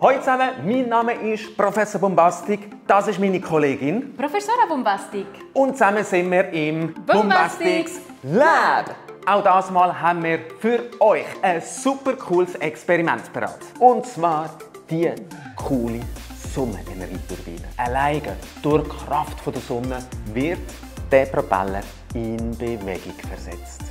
Hallo zusammen, mein Name ist Professor Bombastik, das ist meine Kollegin. Professora Bombastik. Und zusammen sind wir im Bombastics Lab. Auch das Mal haben wir für euch ein super cooles Experiment bereit. Und zwar die coole Sonnenenergieturbine. Alleine durch die Kraft der Sonne wird der Propeller in Bewegung versetzt.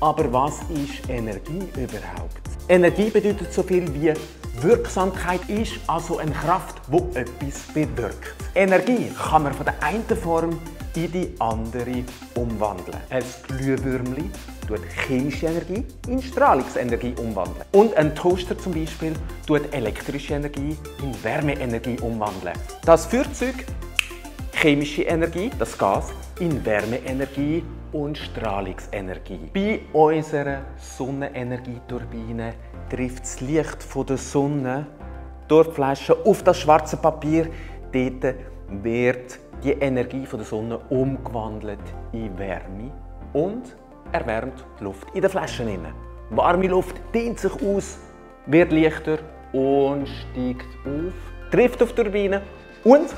Aber was ist Energie überhaupt? Energie bedeutet so viel wie Wirksamkeit ist also eine Kraft, die etwas bewirkt. Energie kann man von der einen Form in die andere umwandeln. Ein Glühwürmli tut chemische Energie in Strahlungsenergie umwandeln. Und ein Toaster zum Beispiel tut elektrische Energie in Wärmeenergie umwandeln. Das Feuerzeug chemische Energie, das Gas, in Wärmeenergie und Strahlungsenergie. Bei unserer Sonnenenergieturbine trifft das Licht der Sonne durch die Flasche auf das schwarze Papier. Dort wird die Energie der Sonne umgewandelt in Wärme und erwärmt die Luft in der Flasche. Warme Luft dehnt sich aus, wird leichter und steigt auf, trifft auf die Turbine und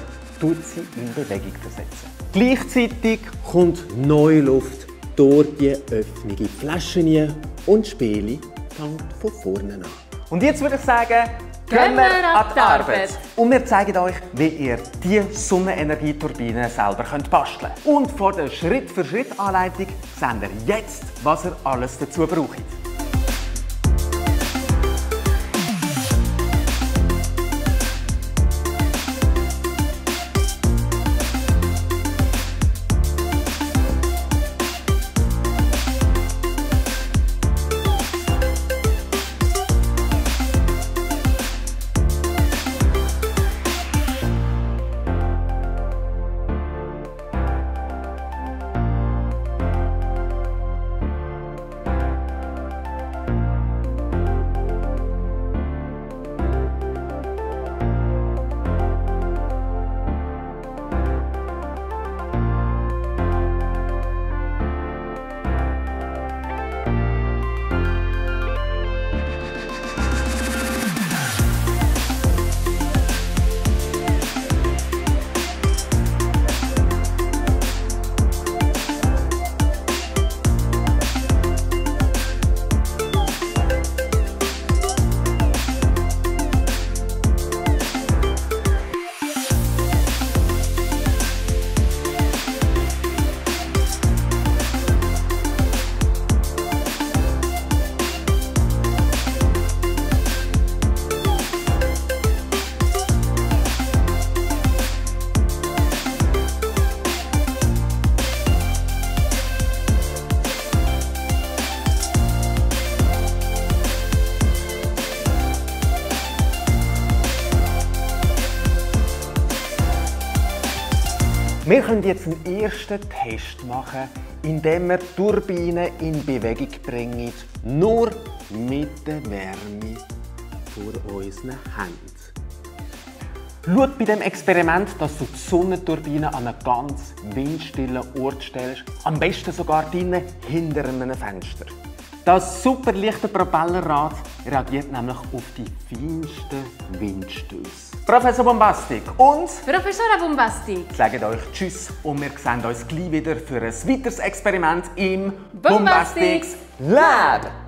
tut sie in Bewegung versetzen. Gleichzeitig kommt neue Luft durch die Öffnung in Flaschen und Spiele fängt von vorne an. Und jetzt würde ich sagen, Gehen wir an die Arbeit. Und wir zeigen euch, wie ihr die Sonnenenergieturbine selber könnt basteln könnt. Und vor der Schritt-für-Schritt-Anleitung sehen wir jetzt, was ihr alles dazu braucht. Wir können jetzt einen ersten Test machen, indem wir die Turbine in Bewegung bringen, nur mit der Wärme vor unseren Händen. Schau bei dem Experiment, dass du die Sonnenturbine an einen ganz windstillen Ort stellst, am besten sogar hinter einem Fenster. Das super leichte Propellerrad reagiert nämlich auf die feinsten Windstöße. Professor Bombastik und Professora Bombastik. sagen euch Tschüss und wir sehen uns gleich wieder für ein weiteres Experiment im Bombastics Lab.